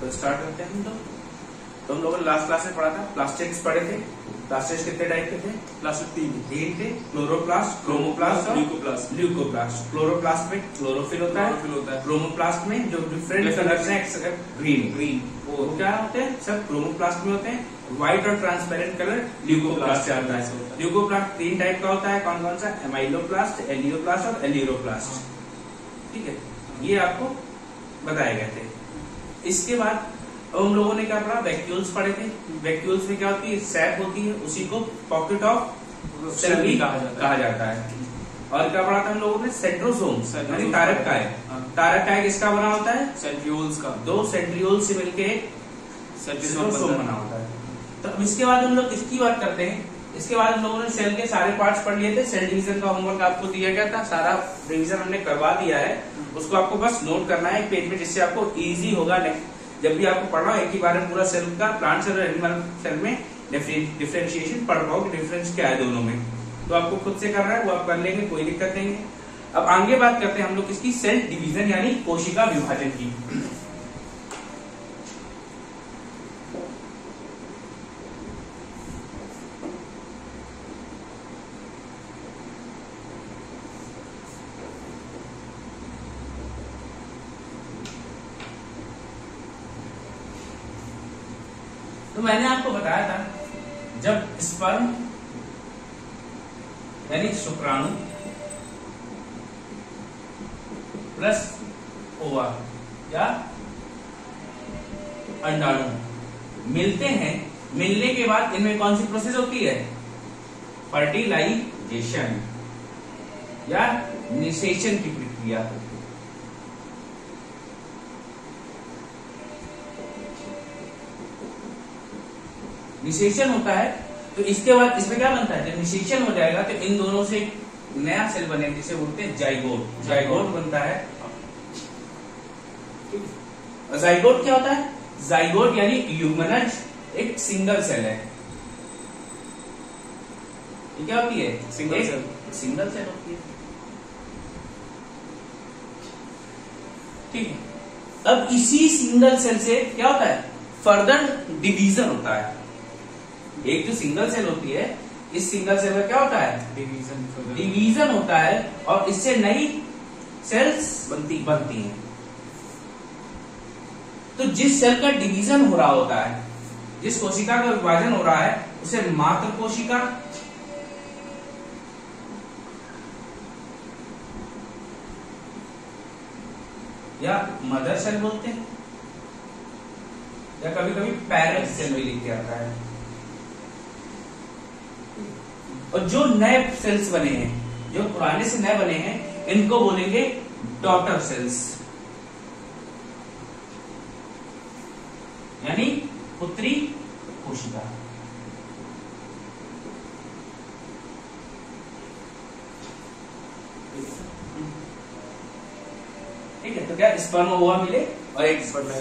तो स्टार्ट करते हैं हम लोग। तो हम लोगों ने लास्ट क्लास में पढ़ा था प्लास्टिक्स पढ़े थे प्लास्टिक्स कितने टाइप के थे? प्लास्टिक तीन तीन थे क्लोरोप्लास्ट क्रोमोप्लास्ट और ल्यूकोप्लास्ट ल्यूकोप्लास्ट क्लोरोप्लास्ट में क्लोरोफिल होता है Chlorophyll होता है। क्रोमोप्लास्ट में जो डिफरेंट कलर्स हैं ग्रीन ग्रीन वो क्या होते हैं? सब क्रोमोप्लास्ट में होते हैं। व्हाइट और ट्रांसपेरेंट कलर ल्यूकोप्लास्ट से आता है। ल्यूकोप्लास्ट तीन टाइप का होता है। कौन कौन सा? एमाइलोप्लास्ट एलियोप्लास्ट और एलियोप्लास्ट ठीक है? ये आपको बताए गए थे। इसके बाद अब हम लोगों ने क्या पढ़ा वैक्यूल्स पढ़े थे। वैक्यूल्स में क्या होती है? सैप होती है। उसी को पॉकेट ऑफ़ सेल भी कहा जाता कहा जाता है। और क्या पढ़ा था हम लोगों ने? सेंट्रोसोम यानी तारक काय हाँ। तारक काय किसका बना होता है? सेंट्रियोल्स का। दो सेंट्रियोल से मिलकर सेंट्रोसोम बना होता है। तो अब इसके बाद हम लोग किसकी बात करते हैं? इसके बाद हम लोगों ने सेल के सारे पार्ट्स पढ़ लिए थे। सेल डिवीज़न का होमवर्क आपको दिया गया था। सारा रिवीजन हमने करवा दिया है। उसको आपको बस नोट करना है पेज में, जिससे आपको इजी होगा जब भी आपको पढ़ना हो, एक ही बार में पूरा सेल का प्लांट सेल और एनिमल सेल में डिफरेंशिएशन पढ़ पाओ डिफरेंस क्या है दोनों में। तो आपको खुद से करना है, वो आप कर लेंगे, कोई दिक्कत नहीं है। अब आगे बात करते हैं हम लोग इसकी सेल डिवीज़न यानी कोशिका विभाजन की। तो मैंने आपको बताया था, जब स्पर्म, यानी शुक्राणु प्लस ओवा या अंडाणु, मिलते हैं, मिलने के बाद इनमें कौन सी प्रोसेस होती है? फर्टिलाइजेशन या निषेचन की प्रक्रिया निषेचन होता है तो इसके बाद इसमें क्या बनता है? जब निषेचन हो जाएगा तो इन दोनों से नया सेल बने जिसे बोलते हैं जाइगोट जाइगोट बनता है। जाइगोट क्या होता है? जाइगोट यानी ह्यूमनज एक सिंगल सेल है। ये क्या होती है? एक cell. सिंगल सेल होती है। ठीक है। अब इसी सिंगल सेल से क्या होता है? फर्दर डिवीज़न होता है। एक जो सिंगल सेल होती है इस सिंगल सेल का क्या होता है? डिवीज़न डिवीज़न होता है और इससे नई सेल्स बनती बनती हैं। तो जिस सेल का डिवीज़न हो रहा होता है जिस कोशिका का विभाजन हो रहा है उसे मात्र कोशिका या मदर सेल बोलते हैं। या कभी कभी पैरेंट सेल भी लिख के आता है। और जो नए सेल्स बने हैं जो पुराने से नए बने हैं इनको बोलेंगे डॉटर सेल्स यानी पुत्री कोशिका. ठीक है तो क्या स्पर्म हुआ मिले? और एक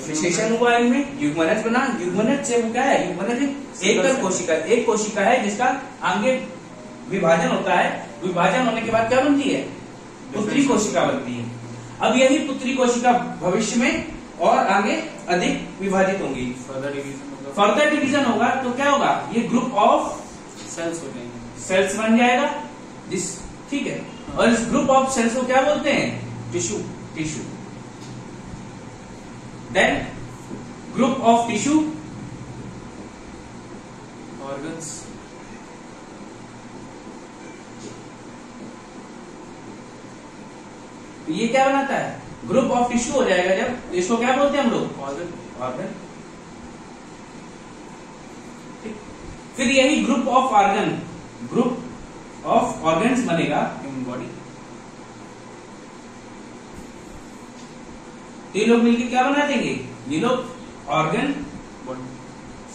विशेषण हुआ इनमें? युग्मनज बना युग्मनज से वो क्या है? युग्मनज एक कोशिका एक कोशिका है जिसका आगे विभाजन होता है। विभाजन होने के बाद क्या बनती है? पुत्री कोशिका बनती है। अब यही पुत्री कोशिका भविष्य में और आगे अधिक विभाजित होंगी। फर्दर डिवीज़न फर्दर डिवीज़न होगा तो क्या होगा? ये ग्रुप ऑफ़ सेल्स हो जाएँगे। सेल्स बन जाएगा। जिस ठीक है। और इस ग्रुप ऑफ़ सेल्स को क्या बोलते हैं? Tissue tissue then group of tissue organs तो ये क्या बनाता है? ग्रुप ऑफ़ टिश्यू हो जाएगा जब इसको क्या बोलते हैं हम लोग? ऑर्गन ऑर्गन फिर यही group of organ group of organs बनेगा ह्यूमन बॉडी तो ये लोग मिलकर क्या बना देंगे? ये लोग ऑर्गन बॉडी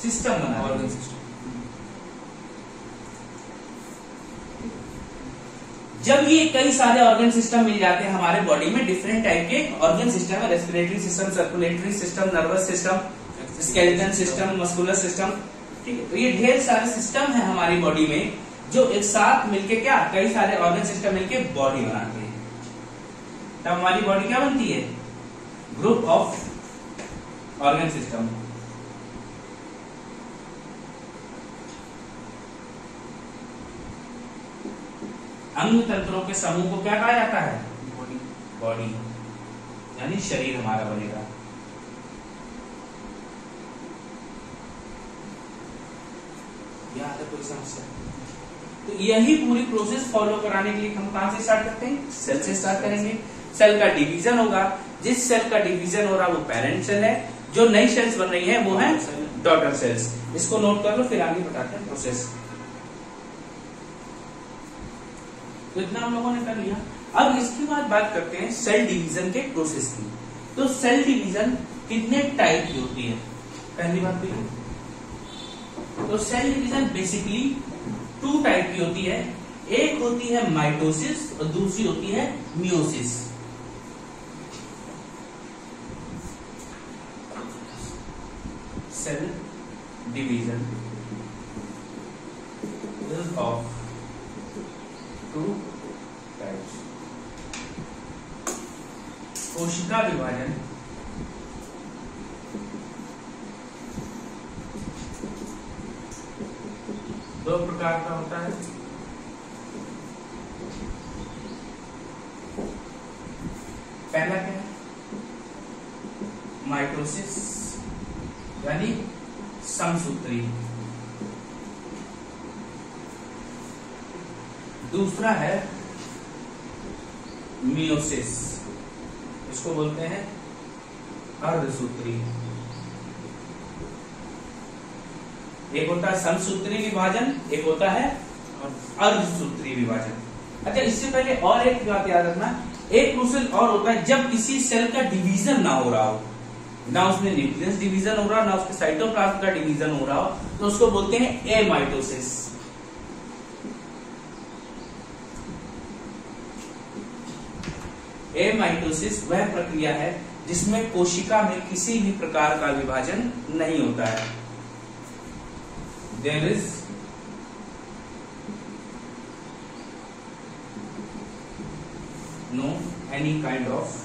सिस्टम बना ऑर्गन सिस्टम जब ये कई सारे ऑर्गन सिस्टम मिल जाते हैं हमारे बॉडी में डिफरेंट टाइप के ऑर्गन सिस्टम है respiratory system circulatory system nervous system skeleton system muscular system ठीक है? तो ये ढेर सारे सिस्टम है हमारी बॉडी में, जो एक साथ मिलके क्या, कई सारे ऑर्गन सिस्टम मिलके बॉडी बनाते हैं। तब हमारी बॉडी क्या बनती है? ग्रुप ऑफ़ ऑर्गन सिस्टम अंग तंत्रों के समूह को क्या कहा जाता है? बॉडी बॉडी यानी शरीर हमारा बनेगा। कोई समस्या तो यही पूरी प्रोसेस फॉलो कराने के लिए हम कहाँ से स्टार्ट करते हैं? सेल से स्टार्ट करेंगे। सेल का डिवीज़न होगा। जिस सेल का डिवीज़न हो रहा है वो पेरेंट सेल है। जो नई सेल्स बन रही है वो है डॉटर सेल्स इसको नोट कर लो फिर आगे बताते हैं प्रोसेस तो इतना हम लोगों ने कर लिया। अब इसके बाद बात करते हैं सेल डिवीज़न के प्रोसेस की। तो सेल डिवीज़न कितने टाइप की होती है? पहली बात तो ये। तो cell division basically two type की होती है। एक होती है माइटोसिस और दूसरी होती है meiosis cell division of two types कोशिका विभाजन दो प्रकार का होता है। पहला क्या है? यानी समसूत्री। दूसरा है मियोसिस। इसको बोलते हैं अर्धसूत्री। एक होता है समसूत्री विभाजन, एक होता है अर्धसूत्री विभाजन। अच्छा इससे पहले और एक बात याद रखना, एक प्रोसेस और होता है जब किसी सेल का डिवीज़न ना हो रहा हो। ना उसमें न्यूक्लियस डिवीज़न हो रहा हो ना उसके साइटोप्लाज्म का डिवीज़न हो रहा हो तो उसको बोलते हैं एमाइटोसिस एमाइटोसिस वह प्रक्रिया है जिसमें कोशिका में किसी भी प्रकार का विभाजन नहीं होता है। There is no any kind of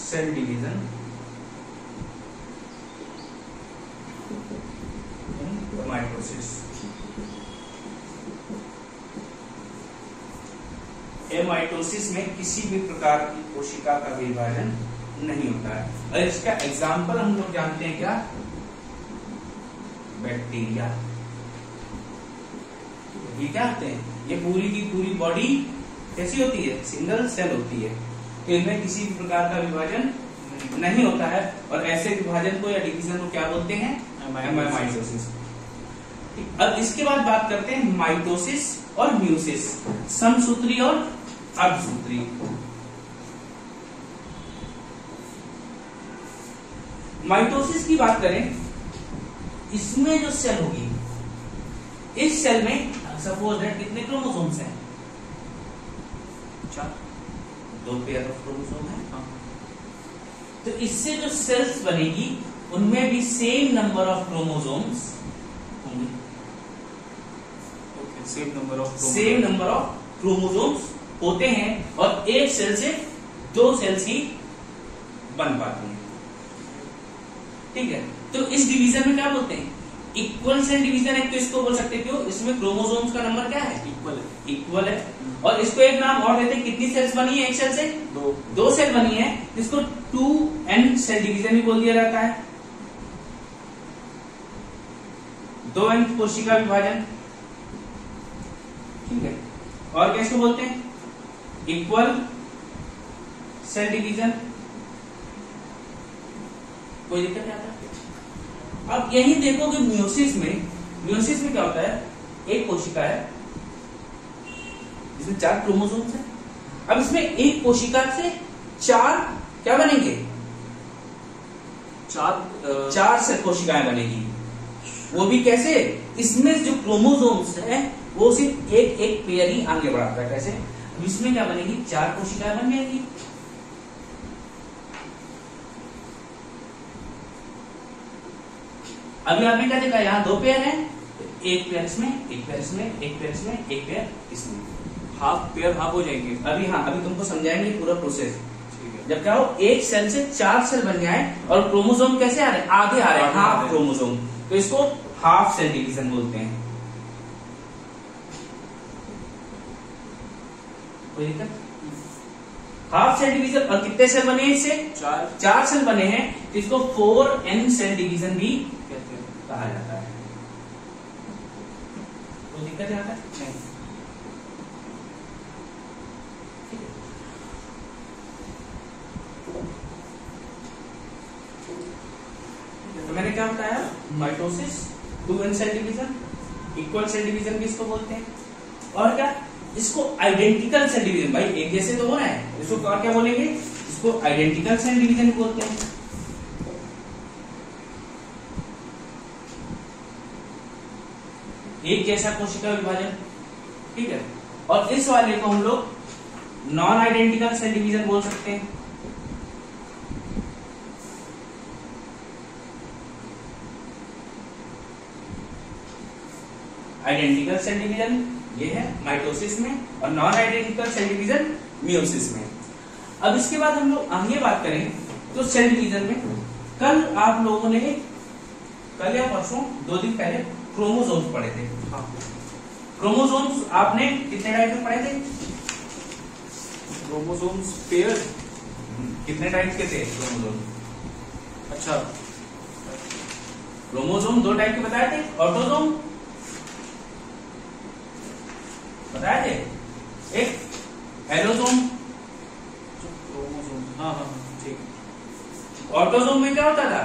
cell division amitosis में किसी भी प्रकार की कोशिका का विभाजन नहीं होता है। और इसका एग्ज़ाम्पल हम लोग जानते हैं क्या? बैक्टीरिया ये क्या होते हैं? ये पूरी की पूरी बॉडी कैसी होती है? सिंगल सेल होती है। तो इनमें किसी भी प्रकार का विभाजन नहीं होता है। और ऐसे विभाजन को या डिवीज़न को क्या बोलते हैं? माइटोसिस अब इसके बाद बात करते हैं माइटोसिस और म्यूसिस समसूत्री और अर्धसूत्री माइटोसिस की बात करें इसमें जो सेल होगी इस सेल में सपोज़ है कितने क्रोमोसोम्स हैं? चार। दो पेयर ऑफ़ क्रोमोसोम है? हाँ। तो इससे जो सेल्स बनेगी उनमें भी सेम नंबर ऑफ़ क्रोमोसोम्स होंगे। Same number of same number of chromosomes होते हैं और एक सेल से दो सेल्स ही बन पाते हैं। ठीक है? तो इस डिवीज़न में क्या बोलते हैं? इक्वल सेल डिवीज़न है तो इसको बोल सकते क्यों? इसमें क्रोमोसोम्स का नंबर क्या है? इक्वल है। इक्वल है। और इसको एक नाम और देते हैं। कितनी सेल्स बनी है एक सेल से? दो। दो सेल बनी है। इसको टू एन सेल डिवीज़न भी बोल दिया जाता है। दो एन कोशिका विभाजन। ठीक है? और कैसे बोलते हैं? इक्वल सेल डिवीज़न कोई दिक्कत नहीं आता? अब यही देखो कि म्यूसिस में म्यूसिस में क्या होता है? एक कोशिका है इसमें चार क्रोमोसोम्स है। अब इसमें एक कोशिका से चार क्या बनेंगे? चार चार से कोशिकाएँ बनेगी। वो भी कैसे? इसमें जो क्रोमोसोम्स है वो सिर्फ़ एक एक पेयर ही आगे बढ़ाता है। कैसे? इसमें क्या बनेगी? चार कोशिकाएँ बन जाएँगी। अभी आपने क्या देखा? यहाँ दो पेयर है। एक पेयर इसमें एक पेयर इसमें एक पेयर इसमें एक पेयर इसमें। हाफ़ पेयर हाफ़ हो जाएँगे। अभी हाँ अभी तुमको समझाएँगे पूरा प्रोसेस जब क्या हो? एक सेल से चार सेल बन जाए और क्रोमोसोम कैसे आ रहे आगे आ रहे हैं। हाफ़ क्रोमोसोम तो इसको हाफ़ सेल डिवीज़न बोलते हैं कोई दिक्कत हाफ़ सेल डिवीज़न और कितने सेल बने हैं इससे? चार। चार सेल बने हैं तो इसको फोर एन सेल डिवीज़न भी कहते हैं कहा जाता है। कोई दिक्कत यहाँ पर नहीं। तो मैंने क्या बताया? Mitosis two n cell division equal cell division भी इसको बोलते हैं। और क्या? इसको आइडेंटिकल सेल डिवीज़न भाई, एक जैसे तो हो रहा है, इसको और क्या बोलेंगे? इसको आइडेंटिकल सेल डिवीज़न बोलते हैं। एक जैसा कोशिका विभाजन, ठीक है? और इस वाले को हम लोग नॉन आइडेंटिकल सेल डिवीज़न बोल सकते हैं। आइडेंटिकल सेल डिवीज़न ये है माइटोसिस में और non identical cell division meiosis में। अब इसके बाद हम लोग आगे बात करें तो सेल डिवीज़न में कल आप लोगों ने कल या परसों दो दिन पहले क्रोमोसोम्स पढ़े थे। हाँ। क्रोमोसोम्स आपने कितने टाइप के पढ़े थे? Chromosomes pair? कितने टाइप के थे क्रोमोसोम अच्छा। क्रोमोसोम दो टाइप के बताए थे ऑटोसोम बताए थे? एक एलोसोम क्रोमोसोम हाँ हाँ हाँ, ठीक। ऑटोसोम में क्या होता था?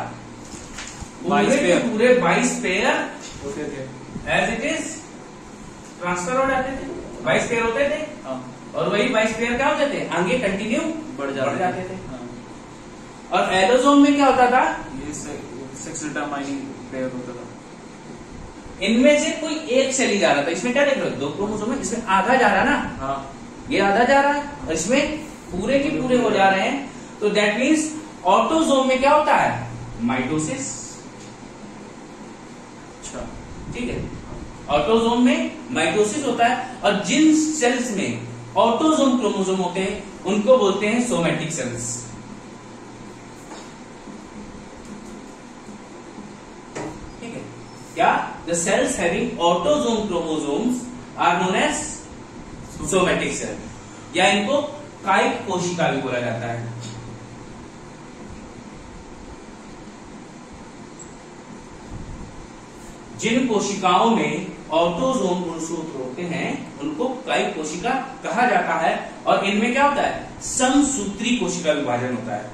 पूरे पूरे बाईस पेयर होते थे। एज इट इज़ ट्रांसफ़र हो जाते थे। बाईस पेयर होते थे। हाँ। और वही बाईस पेयर क्या होते थे? आगे कंटिन्यू बढ़ जाते जाते थे। हाँ। और एलोसोम में क्या होता था? ये सेक्स डिटरमाइनिंग पेयर होता था। इनमें से कोई एक सेल ही जा रहा था। इसमें क्या देख रहे हो? दो क्रोमोसोम है इसमें आधा जा रहा है ना? हाँ। ये आधा जा रहा है और इसमें पूरे के पूरे हो जा रहे हैं। तो दैट मीन्स ऑटोजोम में क्या होता है? माइटोसिस अच्छा ठीक है। ऑटोजोम में माइटोसिस होता है और जिन सेल्स में ऑटोजोम क्रोमोसोम होते हैं उनको बोलते हैं सोमेटिक सेल्स ठीक है? क्या? The cells having autosome chromosomes are known as somatic cell या इनको कायिक कोशिका भी बोला जाता है। जिन कोशिकाओं में ऑटोजोम गुणसूत्र होते हैं उनको कायिक कोशिका कहा जाता है और इनमें क्या होता है? समसूत्री कोशिका विभाजन होता है।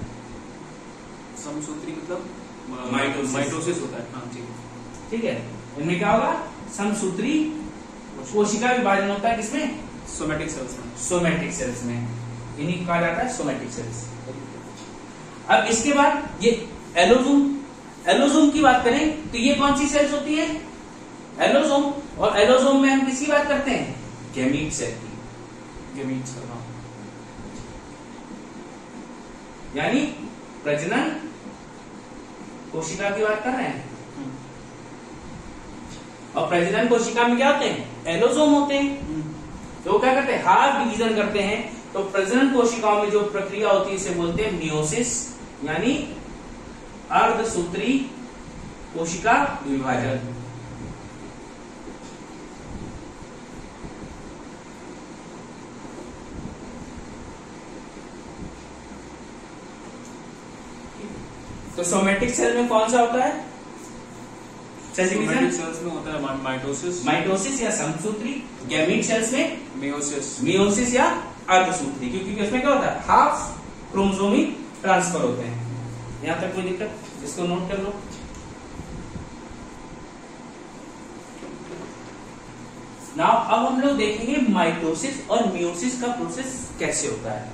समसूत्री मतलब माइटोसिस। होता है। है ठीक है? इनमें क्या होगा? समसूत्री कोशिका विभाजन होता है किसमें? सोमेटिक सेल्स में। सोमेटिक सेल्स में। इन्हीं कहा जाता है सोमेटिक सेल्स अब इसके बाद ये एलोजोम एलोजोम की बात करें तो ये कौन सी सेल्स होती है? एलोजोम और एलोजोम में हम किसकी बात करते हैं? गैमीट सेल की। गेमीट सेल हाँ। यानी प्रजनन कोशिका की बात कर रहे हैं। और प्रजनन कोशिका में क्या होते हैं? एलोजोम होते हैं। हम्म, तो क्या करते हैं? हाफ़ डिवीज़न करते हैं। तो प्रजनन कोशिकाओं में जो प्रक्रिया होती है इसे बोलते हैं मियोसिस यानी अर्धसूत्री कोशिका विभाजन। तो सोमेटिक सेल में कौन सा होता है? सेल्स में होता है माइटोसिस माइटोसिस या समसूत्री गैमीट सेल्स में? मियोसिस मियोसिस या अर्धसूत्री क्योंकि उसमें क्या होता है? हाफ़ क्रोमोसोमी ट्रांसफ़र होते हैं। यहाँ तक कोई दिक्कत? इसको नोट कर लो। नाउ अब हम लोग देखेंगे माइटोसिस और मियोसिस का प्रोसेस कैसे होता है।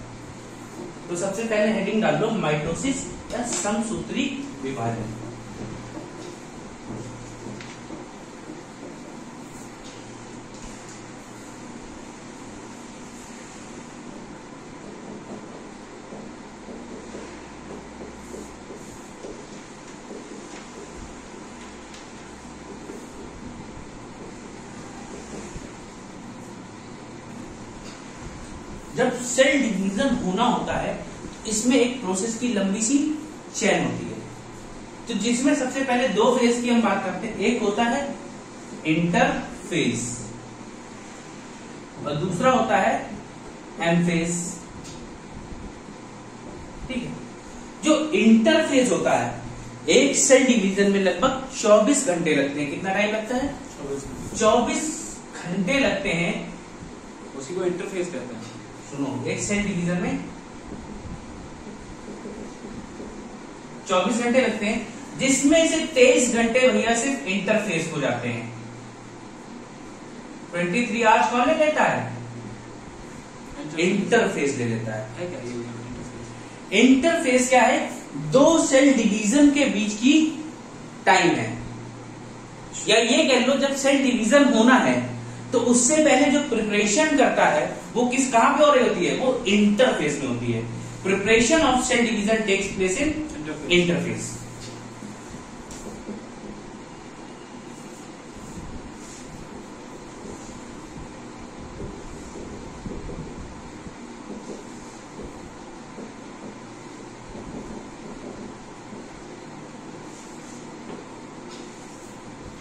तो सबसे पहले हेडिंग डाल लो माइटोसिस या समसूत्री विभाजन। होना होता है इसमें एक प्रोसेस की लंबी सी चैन होती है। तो जिसमें सबसे पहले दो फ़ेज़ की हम बात करते हैं। एक होता है इंटरफेस और दूसरा होता है एम एमफेस ठीक है? जो इंटरफेज होता है एक सेल डिवीज़न में लगभग 24 घंटे लगते हैं। कितना टाइम लगता है? 24 घंटे। लगते हैं। उसी को इंटरफेस कहते हैं। सुनो एक सेल डिवीज़न में 24 घंटे लगते हैं जिसमें से 23 घंटे भैया सिर्फ़ इंटरफेस को जाते हैं। 23 आवर्स कौन ले लेता है? इंटरफेस ले लेता है। इंटरफेस क्या? है? दो सेल डिवीज़न के बीच की टाइम है। या ये कह लो जब सेल डिवीज़न होना है तो उससे पहले जो प्रिपरेशन करता है वो किस कहाँ पे हो रही होती है? वो इंटरफेस में होती है। Preparation of cell division takes place in interphase interphase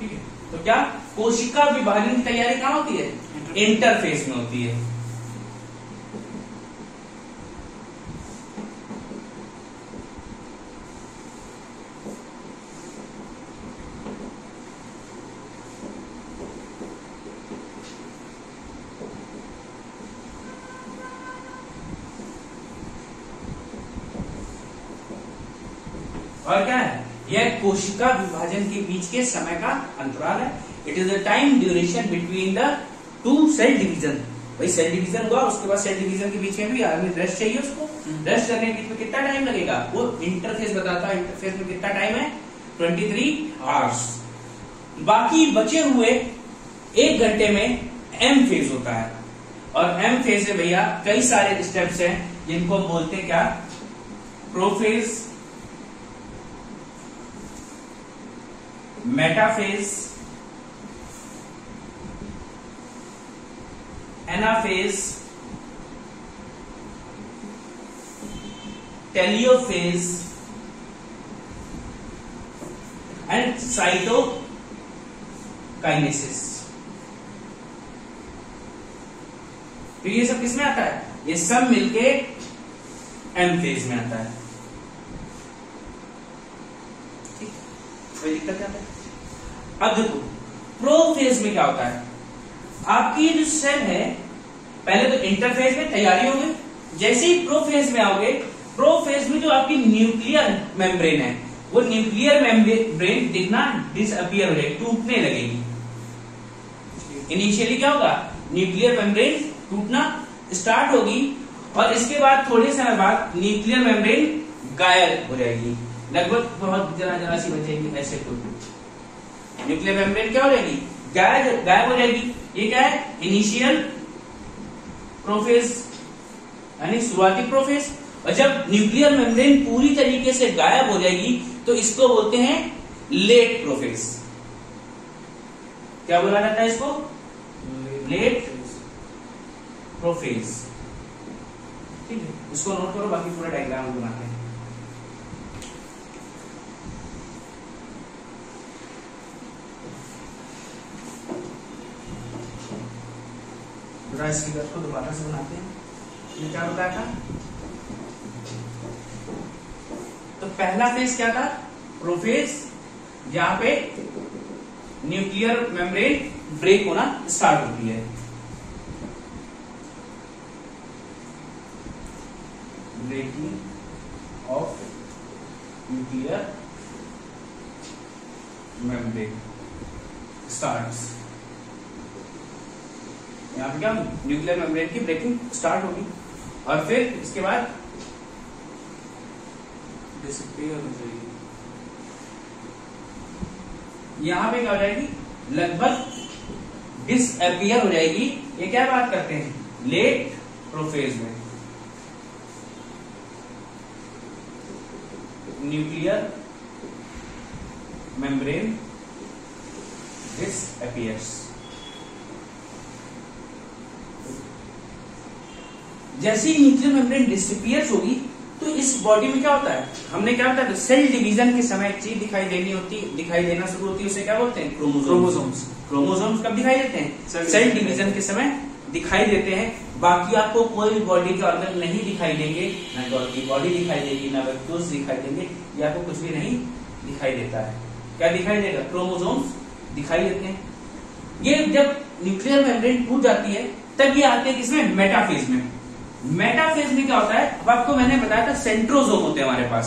ठीक है तो क्या कोशिका विभाजन की तैयारी कहाँ होती है? इंटरफेस में होती है। और क्या है? यह कोशिका विभाजन के बीच के समय का अंतराल है। It is the time duration between the two cell division भाई सेल डिवीज़न हुआ, उसके बाद सेल डिवीज़न के बीच में भी आदमी रेस्ट चाहिए उसको। रेस्ट करने के बीच में कितना टाइम लगेगा? वो इंटरफेस बताता है इंटरफेस में कितना टाइम है? 23 थ्री आवर्स बाकी बचे हुए एक घंटे में एम फ़ेज़ होता है। और एम फ़ेज़ में भैया कई सारे स्टेप्स हैं, जिनको बोलते हैं क्या? Prophase metaphase anaphase telophase and cytokinesis तो ये सब किसमें आता है? ये सब मिलके एम फ़ेज़ में आता है। ठीक? कोई दिक्कत क्या है अब देखो प्रो फ़ेज़ में क्या होता है? आपकी जो सेल है, पहले तो इंटरफेज में तैयारी होगी। जैसे ही प्रोफेज में आओगे प्रो फ़ेज़ में जो आपकी न्यूक्लियर मेम्ब्रेन है, वो न्यूक्लियर मेम्ब्रेन दिखना डिसअपियर हो जाएगी, टूटने लगेगी। इनिशियली क्या होगा? न्यूक्लियर मेम्ब्रेन टूटना स्टार्ट होगी, और इसके बाद थोड़े समय बाद न्यूक्लियर मेम्ब्रेन गायब हो जाएगी। लगभग बहुत जरा जरा सी बचेगी, ऐसे कुछ। न्यूक्लियर मेम्ब्रेन क्या हो जाएगी? गायब गायब हो जाएगी। ये क्या है? इनिशियल प्रोफेस यानी शुरुआती प्रोफेस और जब न्यूक्लियर मेम्ब्रेन पूरी तरीके से गायब हो जाएगी तो इसको बोलते हैं लेट प्रोफेस क्या बोला जाता है इसको? लेट प्रोफेस ठीक है? इसको नोट करो, बाकी पूरा डायग्राम बनाते हैं। जरा इस फिगर को दोबारा से बनाते हैं। ये क्या बताया था तो पहला फ़ेज़ क्या था? प्रोफेज जहाँ पे न्यूक्लियर मेम्ब्रेन ब्रेक होना स्टार्ट होती है। Breaking of nuclear membrane starts यहाँ पे क्या न्यूक्लियर मेम्ब्रेन की ब्रेकिंग स्टार्ट होगी। और फिर इसके बाद डिसअपियर हो जाएगी। यहाँ पे क्या हो जाएगी? लगभग डिसअपियर हो जाएगी। ये क्या बात करते हैं? लेट प्रोफेज में। न्यूक्लियर मेम्ब्रेन डिसअपियर्स जैसे ही न्यूक्लियर मेम्ब्रेन डिसअपियर्स होगी तो इस बॉडी में क्या होता है? हमने क्या बताया था सेल डिवीज़न के समय चीज़ दिखाई देनी होती दिखाई देना शुरू होती है उसे क्या बोलते हैं? क्रोमोसोम क्रोमोसोम्स क्रोमोसोम्स कब दिखाई देते हैं? सेल डिवीज़न के समय। दिखाई देते हैं। बाकी आपको कोई भी बॉडी के ऑर्गन नहीं दिखाई देंगे ना बॉडी बॉडी दिखाई देगी ना वेक्टर्स दिखाई देंगे या आपको कुछ भी नहीं दिखाई देता है। क्या दिखाई देगा? क्रोमोसोम्स दिखाई देते हैं। ये जब न्यूक्लियर मेम्ब्रेन टूट जाती है तब ये आते हैं किसमें? मेटाफेज में। मेटाफेज में क्या होता है? अब आपको मैंने बताया था सेंट्रोजोम होते हैं हमारे पास।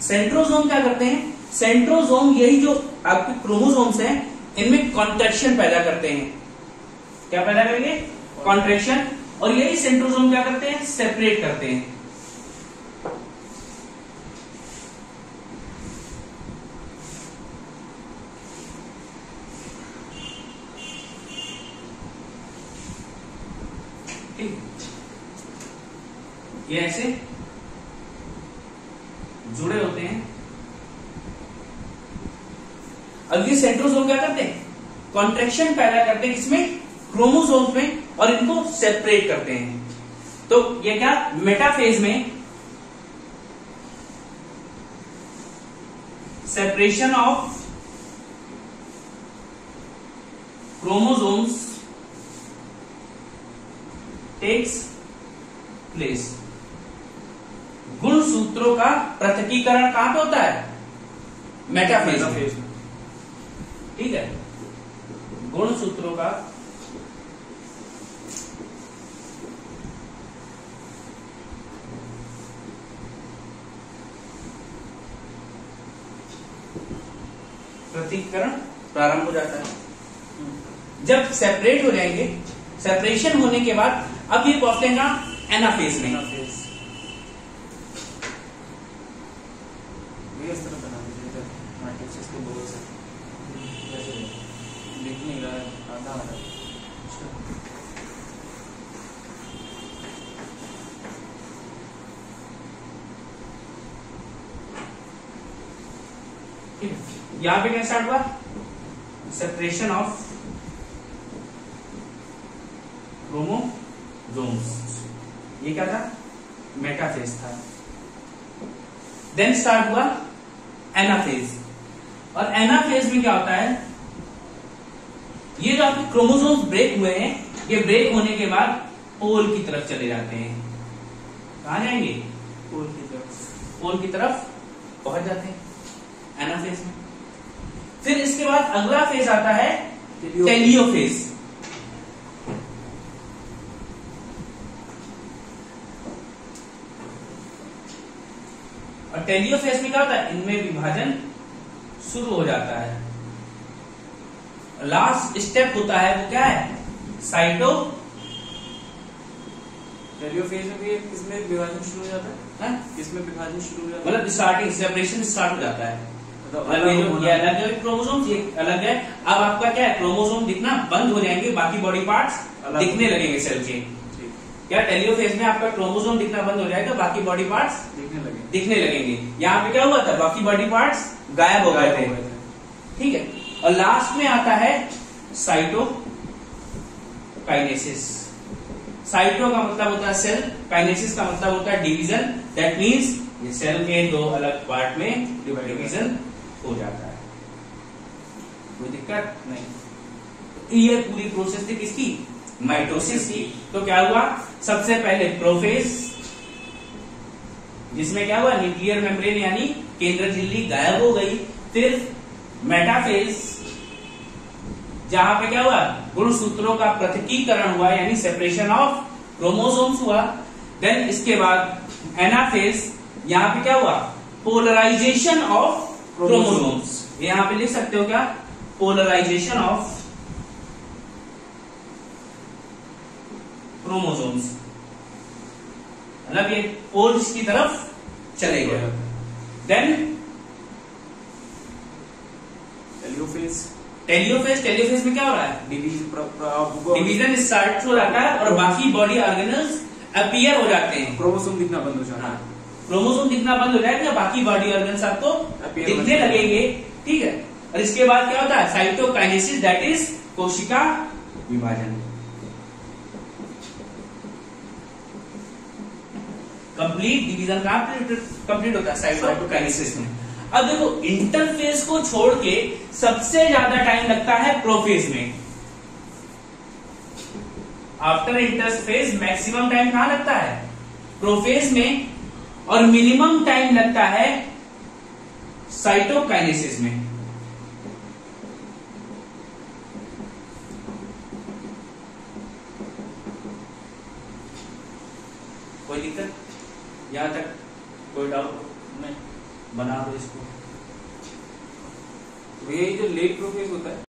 सेंट्रोजोम क्या करते हैं? सेंट्रोजोम यही जो आपके क्रोमोजोम्स हैं, इनमें कॉन्ट्रेक्शन पैदा करते हैं। क्या पैदा करेंगे? कॉन्ट्रेक्शन और यही सेंट्रोजोम क्या करते हैं? सेपरेट करते हैं ठीक ये ऐसे जुड़े होते हैं। अब ये सेंट्रोजोम क्या करते हैं? कॉन्ट्रेक्शन पैदा करते हैं इसमें क्रोमोसोम्स में और इनको सेपरेट करते हैं। तो ये क्या? मेटाफेज में separation of chromosomes takes place सूत्रों का पृथकीकरण कहाँ पे होता है? मेटाफेज ठीक है? गुण सूत्रों का प्रतीकरण प्रारंभ हो जाता है। जब सेपरेट हो जाएँगे सेपरेशन होने के बाद अब ये पहुंचेगा एनाफेज में मेटाफेज ये इस तरह बना दीजिए इधर मैट्रिक्स के बोल से ऐसे लिख नहीं रहा है आधा आधा ठीक है यहाँ पे क्या स्टार्ट हुआ? सेपरेशन ऑफ़ क्रोमोसोम्स ये क्या था? मेटाफेज था। देन स्टार्ट हुआ एनाफेज और एनाफेज में क्या होता है? ये जो आपके क्रोमोसोम्स ब्रेक हुए हैं ये ब्रेक होने के बाद पोल की तरफ़ चले जाते हैं। कहा जाएँगे? पोल की तरफ़। पोल की तरफ़ पहुँच जाते हैं। एनाफेज में। फिर इसके बाद अगला फ़ेज़ आता है टेलियो- टेलियोफेज और टेलियोफेज में क्या होता है? इनमें विभाजन शुरू हो जाता है। लास्ट स्टेप होता है वो क्या है? साइटो टेलियोफेज में भी किसमें विभाजन शुरू हो जाता है? हाँ? किसमें विभाजन शुरू हो जाता है। मतलब स्टार्टिंग सेपरेशन स्टार्ट हो जाता है। अलग है ये अलग है क्रोमोसोम अलग है। अब आपका क्या है? क्रोमोसोम दिखना बंद हो जाएँगे बाकी बॉडी पार्ट्स दिखने लगेंगे सेल के। ठीक। क्या टेलियोफेज में आपका क्रोमोसोम दिखना बंद हो जाएगा बाकी बॉडी पार्ट्स दिखने लगे दिखने लगेंगे। यहाँ पे क्या हुआ था? बाकी बॉडी पार्ट्स गायब हो गए थे। ठीक है? और लास्ट में आता है साइटो काइनेसिस साइटो का मतलब होता है सेल काइनेसिस का मतलब होता है डिवीज़न दैट मींस ये सेल के दो अलग पार्ट में डिवीज़न हो जाता है। कोई दिक्कत नहीं। ये पूरी प्रोसेस थी किसकी? माइटोसिस की। तो क्या हुआ? सबसे पहले प्रोफेज, जिसमें क्या हुआ? न्यूक्लियर मेम्ब्रेन यानी केंद्र झिल्ली गायब हो गई। फिर मेटाफेज जहाँ पे क्या हुआ? गुण सूत्रों का पृथकीकरण हुआ, यानी सेपरेशन ऑफ़ क्रोमोसोम्स हुआ। देन इसके बाद एनाफेज यहाँ पे क्या हुआ? पोलराइजेशन ऑफ़ क्रोमोसोम्स यहाँ पे लिख सकते हो क्या? पोलराइजेशन ऑफ़ क्रोमोसोम्स मतलब ये पोल्स की तरफ़ चले गए। देन टेलियोफेज टेलियोफेज टेलियोफेज में क्या हो रहा है? डिवीज़न डिवीज़न स्टार्ट हो जाता है और बाकी बॉडी ऑर्गेनल्स अपीयर हो जाते हैं। क्रोमोसोम दिखना बंद हो जाना हाँ। क्रोमोसोम दिखना बंद हो जाएगा बाकी बॉडी ऑर्गन आपको Appear दिखने लगेंगे ठीक है? और इसके बाद क्या होता है? साइटोकाइनेसिस दैट इज़ कोशिका विभाजन। कंप्लीट डिवीज़न का कंप्लीट होता है? साइटोकाइनेसिस में। अब देखो इंटरफेस को छोड़ के सबसे ज़्यादा टाइम लगता है प्रोफेज में। आफ्टर इंटरफेज मैक्सिमम टाइम कहाँ लगता है? प्रोफेज में और मिनिमम टाइम लगता है साइटोकाइनेसिस में। कोई दिक्कत? यहाँ तक कोई डाउट नहीं? बना दो इसको। भैया ये जो लेट प्रोफेज होता है।